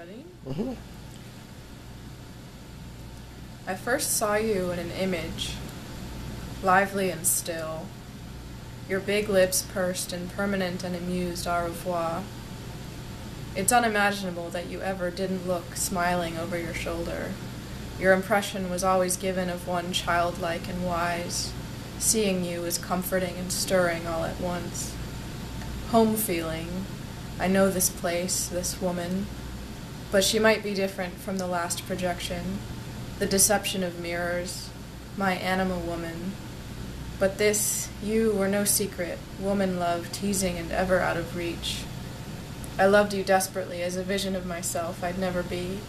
Ready? Mm-hmm. I first saw you in an image, lively and still, your big lips pursed in permanent and amused au revoir. It's unimaginable that you ever didn't look smiling over your shoulder. Your impression was always given of one childlike and wise. Seeing you was comforting and stirring all at once. Home feeling. I know this place, this woman, but she might be different from the last projection, the deception of mirrors, my animal woman. But this, you were no secret, woman love teasing and ever out of reach. I loved you desperately as a vision of myself I'd never be.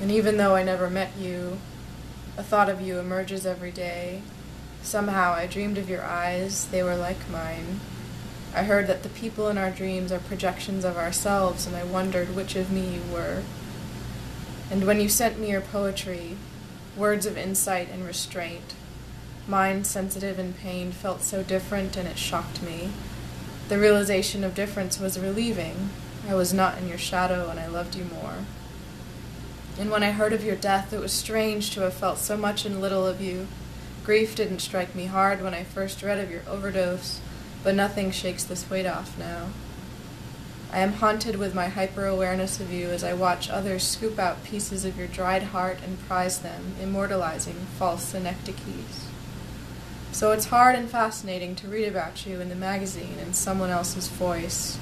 And even though I never met you, a thought of you emerges every day. Somehow I dreamed of your eyes, they were like mine. I heard that the people in our dreams are projections of ourselves, and I wondered which of me you were. And when you sent me your poetry, words of insight and restraint, mine, sensitive and pained, felt so different and it shocked me. The realization of difference was relieving. I was not in your shadow, and I loved you more. And when I heard of your death, it was strange to have felt so much in little of you. Grief didn't strike me hard when I first read of your overdose, but nothing shakes this weight off now. I am haunted with my hyper awareness of you as I watch others scoop out pieces of your dried heart and prize them, immortalizing false synecdoches. So it's hard and fascinating to read about you in the magazine in someone else's voice.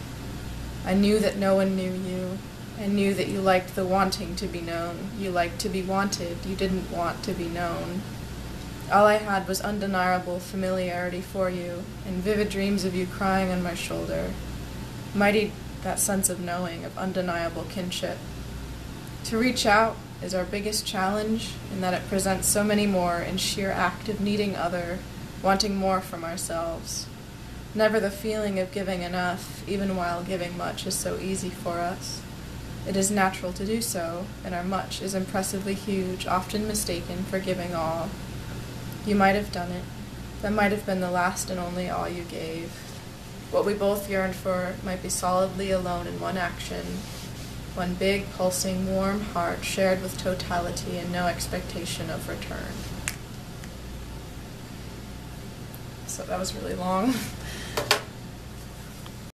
I knew that no one knew you. I knew that you liked the wanting to be known. You liked to be wanted. You didn't want to be known. All I had was undeniable familiarity for you, and vivid dreams of you crying on my shoulder. Mighty that sense of knowing, of undeniable kinship. To reach out is our biggest challenge, in that it presents so many more in sheer act of needing other wanting more from ourselves. Never the feeling of giving enough, even while giving much is so easy for us. It is natural to do so, and our much is impressively huge, often mistaken for giving all. You might have done it. That might have been the last and only all you gave. What we both yearned for might be solidly alone in one action, one big, pulsing, warm heart shared with totality and no expectation of return. so that was really long.